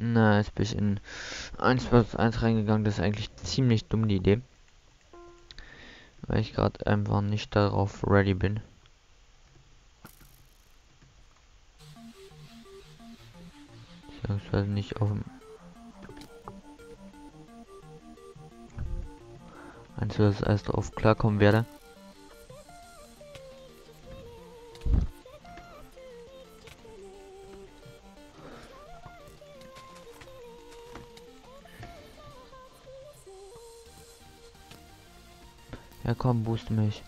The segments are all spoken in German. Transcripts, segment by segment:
Na, jetzt bin ich in 1 plus 1 reingegangen. Das ist eigentlich ziemlich dumm, die Idee. Weil ich gerade einfach nicht darauf ready bin. Beziehungsweise nicht auf dem 1 plus 1 drauf klarkommen werde. Ja komm, boost mich.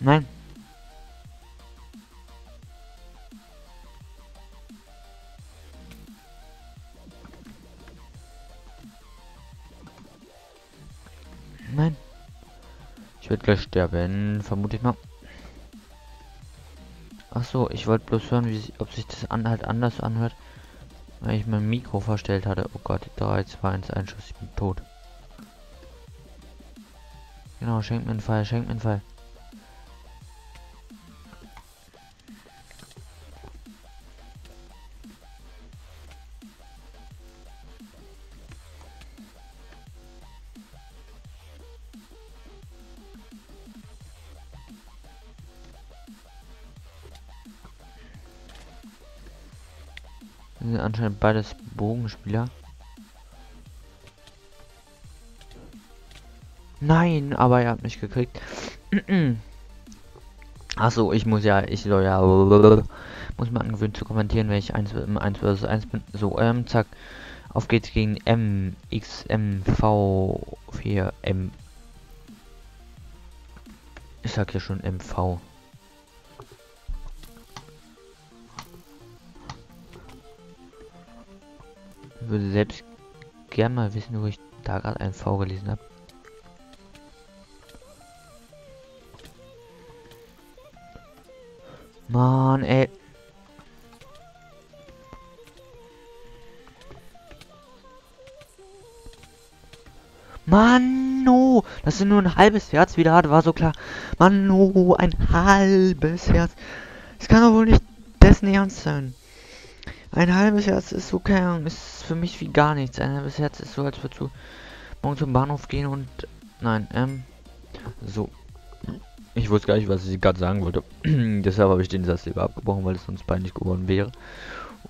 Nein. Nein. Ich werde gleich sterben, vermute ich mal. Ach so, ich wollte bloß hören, wie ob sich das an, halt anders anhört, weil ich mein Mikro verstellt hatte. Oh Gott, 3, 2, 1, Einschuss, ich bin tot. Genau, schenkt mir einen Fall, schenkt mir einen Fall. Das sind anscheinend beides Bogenspieler. Nein, aber er hat mich gekriegt. Achso, ich muss ja, ich soll ja, muss man angewöhnt zu kommentieren, wenn ich 1, 1 vs 1 bin. So, ähm, zack. Auf geht's gegen M, X, M, V, 4, M. Ich sag ja schon MV. Würde selbst gern mal wissen, wo ich da gerade ein V gelesen habe. Mann, ey. Mann, no. Das ist nur ein halbes Herz wieder hat, war so klar. Mann, no, ein halbes Herz. Das kann doch wohl nicht dessen Ernst sein. Ein halbes Herz ist so keine Ahnung, ist für mich wie gar nichts. Ein halbes Herz ist so, als würdest du morgen zum Bahnhof gehen und nein, ähm, so. Ich wusste gar nicht, was ich gerade sagen wollte. Deshalb habe ich den Satz lieber abgebrochen, weil es sonst peinlich geworden wäre.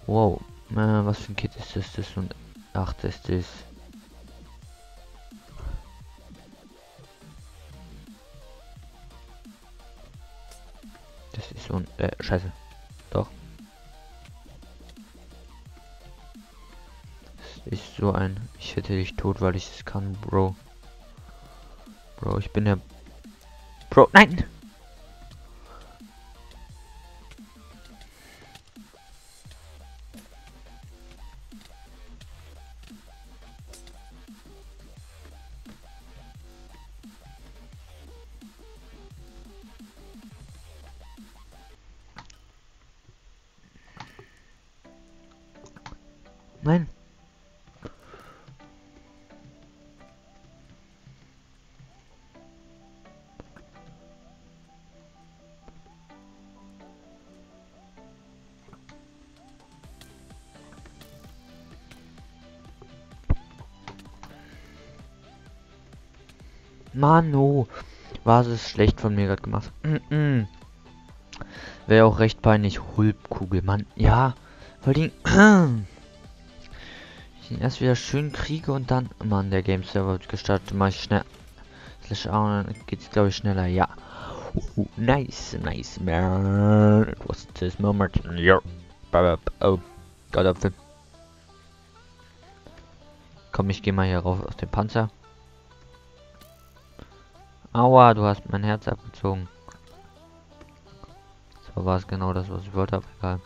Wow, äh, was für ein Kit ist das? Das und ach, das ist Das ist so ein äh, Scheiße. Ist so ein. Ich hätte dich tot, weil ich es kann, Bro. Bro, ich bin der Bro, nein! Nein. Mano, war es schlecht von mir gerade gemacht. Mm -mm. Wäre auch recht peinlich. Hulpkugel, Mann. Ja, vor allem. ich ihn erst wieder schön kriege und dann. Mann, der Game Server wird gestartet. Mach ich schnell. Slash A dann geht's glaube ich schneller. Ja. Uh, nice, nice, man. It was this moment. Yeah. Oh, Gott, Apfel. Komm, ich gehe mal hier rauf aus dem Panzer. Aua, du hast mein Herz abgezogen. So war es genau das, was ich wollte, aber egal.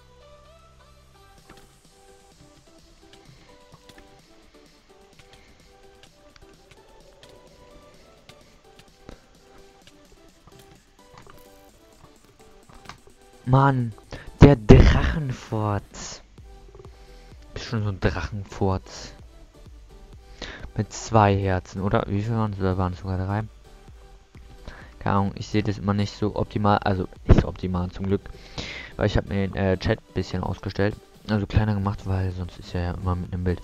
Mann, Der Drachenfurz. Ist schon so ein Drachenfurz. Mit zwei Herzen, oder? Wie viel waren es? Oder waren es sogar drei? Keine Ahnung, ich sehe das immer nicht so optimal. Also, nicht so optimal zum Glück. Weil ich habe mir den äh, Chat ein bisschen ausgestellt. Also kleiner gemacht, weil sonst ist er ja immer mit einem Bild.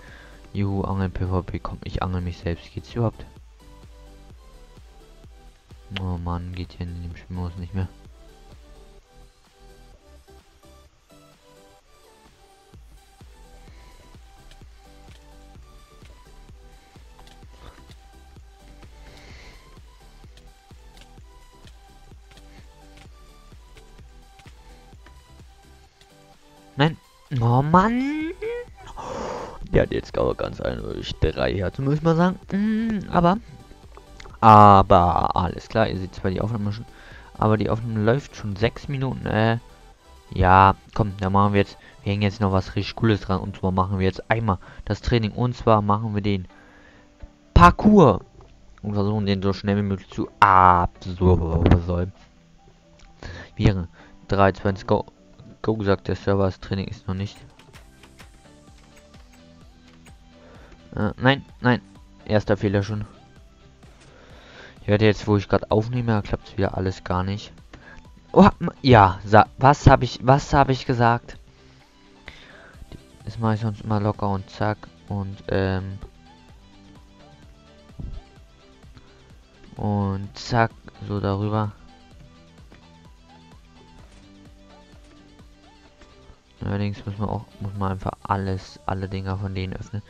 Juhu, Angeln PvP, komm, ich angel mich selbst. Geht's überhaupt? Oh Mann, geht hier in dem Spielmodus nicht mehr. Oh Mann. Der hat jetzt aber ganz eindeutig drei Herzen, muss mal sagen. Mm, aber. Aber alles klar, ihr seht zwar die Aufnahme schon. Aber die Aufnahme läuft schon sechs Minuten. Äh. Ja, komm, da machen wir jetzt. Wir hängen jetzt noch was richtig Cooles dran. Und zwar machen wir jetzt einmal das Training. Und zwar machen wir den Parcours. Und versuchen den so schnell wie möglich zu absorben. Wäre 3, 2, 1, go. Go gesagt, der Server, das Training ist noch nicht. Äh, nein, nein. Erster Fehler schon. Ich werde jetzt, wo ich gerade aufnehme, klappt wieder alles gar nicht. Oh, ja, was habe ich, was habe ich gesagt? Das mache ich sonst immer locker und zack und ähm und zack so darüber. Allerdings muss man auch, muss man einfach alles, alle Dinger von denen öffnen.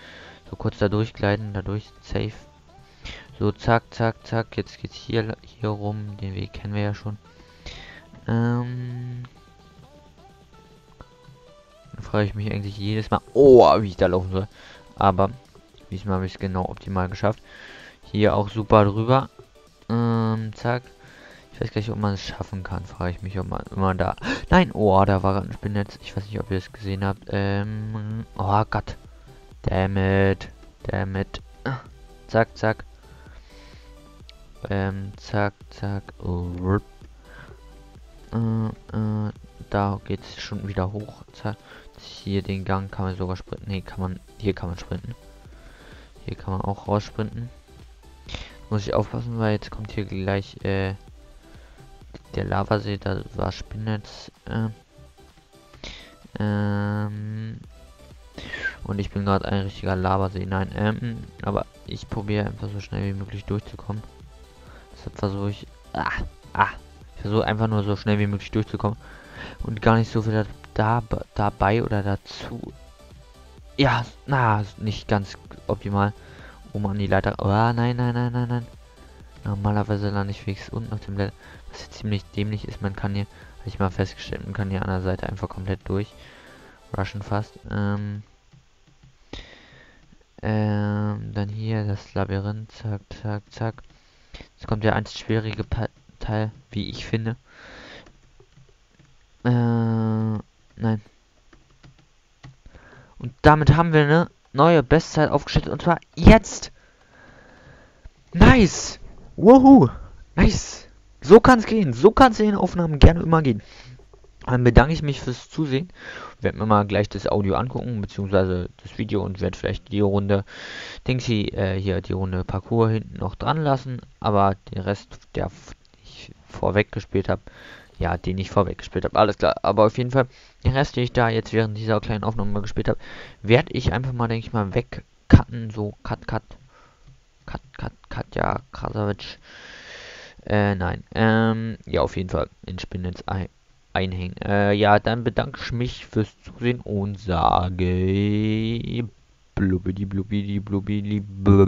So kurz da durchgleiten, dadurch safe. So zack, zack, zack. Jetzt geht's hier, hier rum. Den Weg kennen wir ja schon. Ähm, dann frage ich mich eigentlich jedes Mal, oh, wie ich da laufen soll. Aber diesmal habe ich es genau optimal geschafft. Hier auch super drüber. Ähm, zack. Weiß nicht, ob man es schaffen kann. Frage ich mich, ob man immer da. Nein, oh, da war gerade ein Spinnnetz. Ich weiß nicht, ob ihr es gesehen habt. Ähm, oh Gott. Damn it. Damn it. Zack, zack. Ähm, zack, zack. Oh, äh, äh, da geht's schon wieder hoch. Zack. Hier den Gang kann man sogar sprinten. Nee, kann man. Hier kann man sprinten. Hier kann man auch raussprinten. Muss ich aufpassen, weil jetzt kommt hier gleich äh, der Lavasee, da war Spinnetz. Äh, ähm, und ich bin gerade ein richtiger Lavasee. Nein, ähm, aber ich probiere einfach so schnell wie möglich durchzukommen. Deshalb versuche ich. Ah, ah. Ich versuche einfach nur so schnell wie möglich durchzukommen. Und gar nicht so viel da, dabei oder dazu. Ja, na, nicht ganz optimal. Um an die Leiter. Oh, nein, nein, nein, nein, nein. Normalerweise lande ich wenigstens unten auf dem Level. Was ziemlich dämlich ist, man kann hier, habe ich mal festgestellt, man kann hier an der Seite einfach komplett durch. Rushen fast. Ähm, ähm, dann hier das Labyrinth, zack, zack, zack. Jetzt kommt der einzig schwierige pa Teil, wie ich finde. Äh, nein. Und damit haben wir eine neue Bestzeit aufgestellt und zwar jetzt. Nice! Wuhu! Nice! So kann es gehen. So kann es in den Aufnahmen gerne immer gehen. Dann bedanke ich mich fürs Zusehen. Werde mir mal gleich das Audio angucken, beziehungsweise das Video und werde vielleicht die Runde, denke ich, äh, hier die Runde Parcours hinten noch dran lassen. Aber den Rest, der ich vorweg gespielt habe, ja, den ich vorweg gespielt habe, alles klar. Aber auf jeden Fall, den Rest, den ich da jetzt während dieser kleinen Aufnahme gespielt habe, werde ich einfach mal, denke ich mal, wegcutten, so cut, cut, cut, cut, Katja Krasavitsch. Äh, nein. Ähm, ja, auf jeden Fall in Spinnetz ein einhängen. Äh, ja, dann bedanke ich mich fürs Zusehen und sage blubidi blubidi blubidi blub